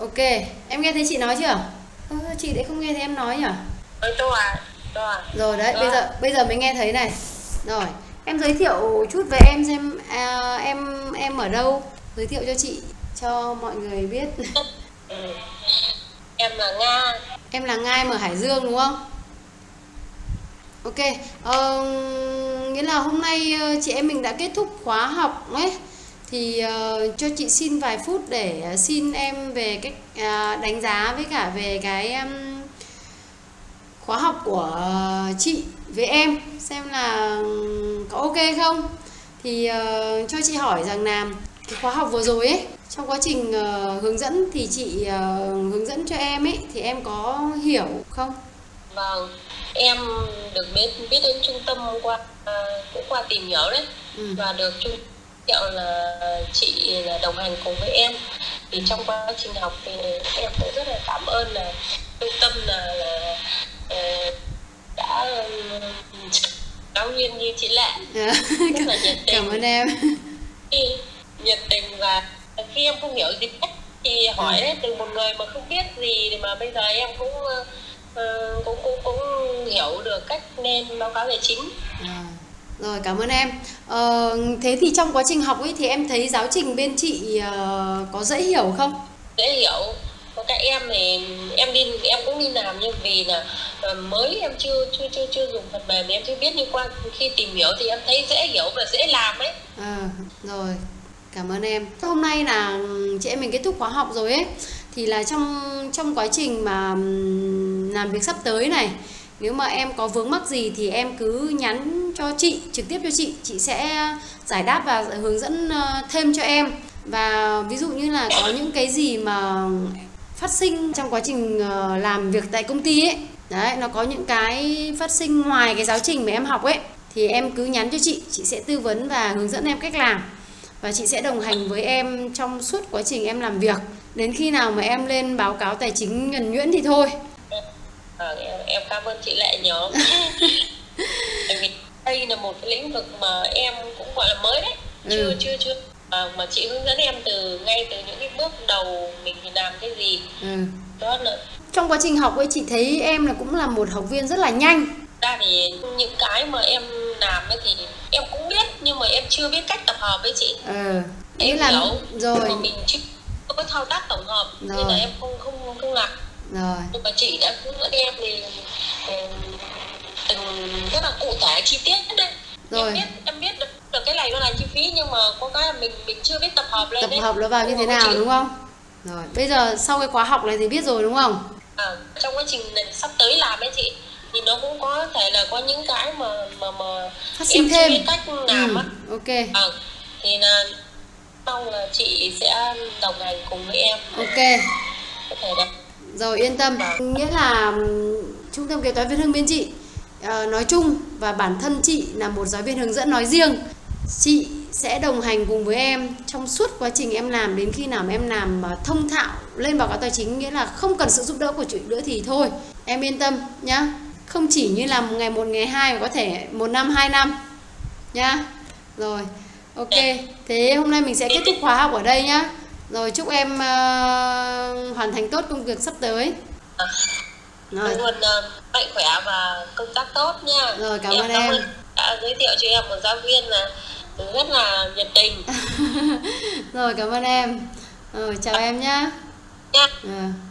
Ok, em nghe thấy chị nói chưa? Ơ, chị lại không nghe thấy em nói nhỉ? Ơi tôi à, tôi à. Rồi đấy, Đó. bây giờ bây giờ mới nghe thấy này. Rồi, em giới thiệu chút về em xem à, em em ở đâu? Giới thiệu cho chị cho mọi người biết. Ừ. Em là Nga. em là Ngai ở Hải Dương đúng không? Ok, ờ, nghĩa là hôm nay ờ, chị em mình đã kết thúc khóa học ấy thì ờ, cho chị xin vài phút để ờ, xin em về cách à, đánh giá với cả về cái um, khóa học của ờ, chị với em xem là có ok không thì ờ, cho chị hỏi rằng là cái khóa học vừa rồi ấy trong quá trình ờ, hướng dẫn thì chị ờ, hướng dẫn cho em ấy thì em có hiểu không Vâng, em được biết biết đến trung tâm qua à, cũng qua tìm hiểu đấy Ừ. và được trung hiệu là chị là đồng hành cùng với em. Thì trong quá trình học thì em cũng rất là cảm ơn là trung tâm là, là ờ, đã um, giáo viên như chị Lệ. Rất là nhiệt tình. cảm ơn em. Nhiệt tình và khi em không hiểu gì hết thì hỏi đấy từ một người mà không biết gì mà bây giờ em cũng ờ, ờ, cũng cũng cũng hiểu được cách nên báo cáo tài chính. À, rồi cảm ơn em. Ờ, thế thì trong quá trình học ấy thì em thấy giáo trình bên chị ờ, có dễ hiểu không? Dễ hiểu. Còn các em thì em đi em cũng đi làm nhưng vì là ờ, mới em chưa chưa chưa chưa dùng phần mềm em chưa biết nhưng qua khi tìm hiểu thì em thấy dễ hiểu và dễ làm ấy. À, rồi. Cảm ơn em. Hôm nay là chị em mình kết thúc khóa học rồi ấy. Thì là trong trong quá trình mà ừm, làm việc sắp tới này nếu mà em có vướng mắc gì thì em cứ nhắn cho chị, trực tiếp cho chị. Chị sẽ giải đáp và hướng dẫn ờ, thêm cho em. Và ví dụ như là có những cái gì mà phát sinh trong quá trình ờ, làm việc tại công ty ấy, đấy, nó có những cái phát sinh ngoài cái giáo trình mà em học ấy, thì em cứ nhắn cho chị. Chị sẽ tư vấn và hướng dẫn em cách làm. Và chị sẽ đồng hành với em trong suốt quá trình em làm việc. Đến khi nào mà em lên báo cáo tài chính nhuần nhuyễn thì thôi. Ờ, em, em cảm ơn chị Lệ nhiều Tại vì đây là một cái lĩnh vực mà em cũng gọi là mới đấy. Chưa Ừ. chưa chưa. Mà, mà chị hướng dẫn em từ ngay từ những cái bước đầu mình làm cái gì. Ừ. đó là trong quá trình học ấy chị thấy em là cũng là một học viên rất là nhanh. Ra thì những cái mà em làm ấy thì em cũng biết nhưng mà em chưa biết cách tập hợp với chị. Ờ em là hiểu rồi. nhưng mà mình chưa có thao tác tổng hợp nên Rồi. là em không không rồi. Nhưng mà chị đã hướng dẫn em thì từng rất là cụ thể chi tiết đấy. Rồi. em biết em biết được, được cái này nó là chi phí nhưng mà có cái là mình mình chưa biết tập hợp lên tập đấy. hợp nó vào như thế nào chị- đúng không? Rồi bây giờ sau cái khóa học này thì biết rồi đúng không? À, trong quá trình này sắp tới làm ấy chị thì nó cũng có thể là có những cái mà mà mà phát sinh em chưa thêm. biết cách làm á. ừ, ok. Ờ, thì là mong là chị sẽ đồng hành cùng với em. Ok. Có thể là rồi, yên tâm. Nghĩa là trung tâm kế toán Việt Hưng bên chị ờ, nói chung và bản thân chị là một giáo viên hướng dẫn nói riêng. Chị sẽ đồng hành cùng với em trong suốt quá trình em làm, đến khi nào mà em làm thông thạo lên báo cáo tài chính, nghĩa là không cần sự giúp đỡ của chị nữa thì thôi. Em yên tâm nhá. Không chỉ như là một ngày một, ngày hai mà có thể một năm, hai năm nhá. Rồi, ok. Thế hôm nay mình sẽ kết thúc khóa học ở đây nhá rồi chúc em ờ, hoàn thành tốt công việc sắp tới. Rồi. luôn ờ, mạnh khỏe và công tác tốt nha. Rồi, cảm ơn em. đã giới thiệu cho em một giáo viên là rất là nhiệt tình. Rồi cảm ơn em. Rồi chào em nhá. Nha. Ờ.